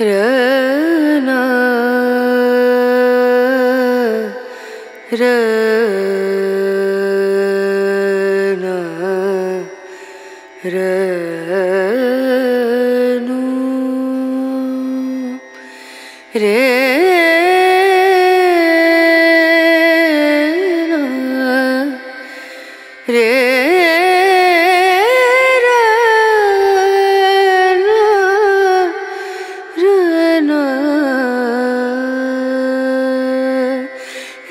रना रना रनु रे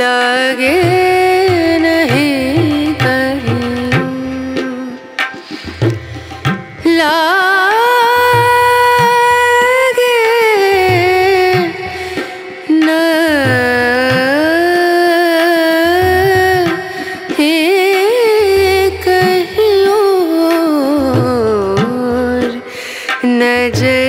लागे नहीं कहीं लागे नज़रिया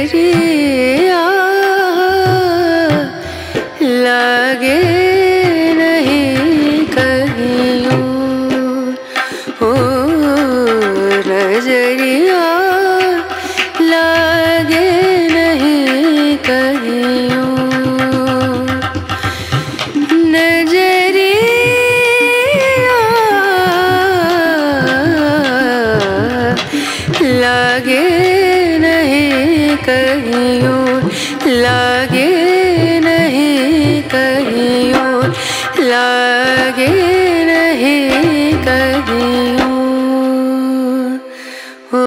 नजरिया लागे नहीं कहीं लागे